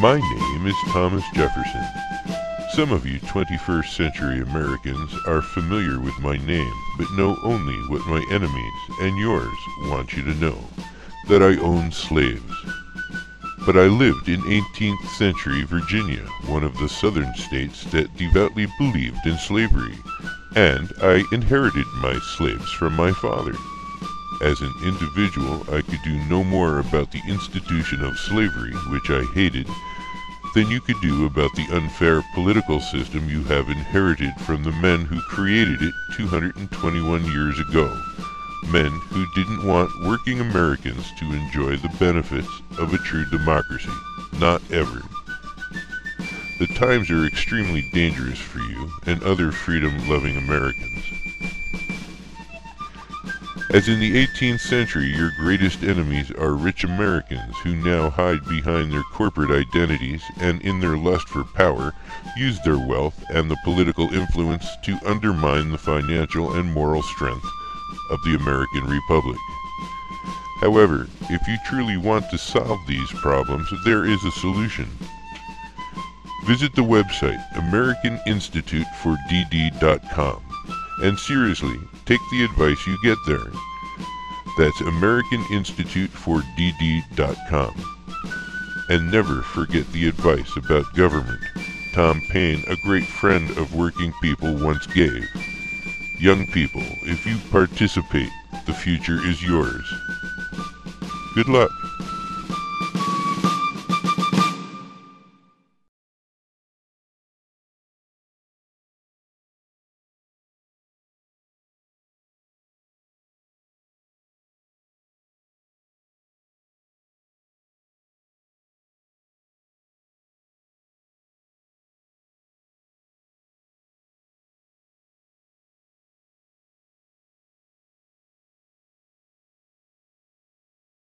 My name is Thomas Jefferson. Some of you 21st century Americans are familiar with my name, but know only what my enemies and yours want you to know that I own slaves. But I lived in 18th century Virginia, one of the southern states that devoutly believed in slavery, and I inherited my slaves from my father. As an individual, I could do no more about the institution of slavery, which I hated, than you could do about the unfair political system you have inherited from the men who created it 221 years ago. Men who didn't want working Americans to enjoy the benefits of a true democracy. Not ever. The times are extremely dangerous for you and other freedom-loving Americans. As in the 18th century, your greatest enemies are rich Americans who now hide behind their corporate identities and in their lust for power use their wealth and the political influence to undermine the financial and moral strength of the American Republic. However, if you truly want to solve these problems, there is a solution. Visit the website AmericanInstituteForDD.com and seriously, take the advice you get there. That's AmericanInstituteForDD.com. And never forget the advice about government Tom Paine, a great friend of working people, once gave. Young people, if you participate, the future is yours. Good luck.